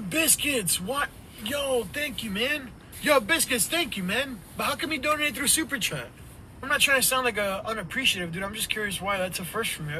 Dude, biscuits. What? Yo, thank you, man. Yo, biscuits, thank you, man. But how come you donate through Super Chat? I'm not trying to sound like a unappreciative dude. I'm just curious why that's a first for me.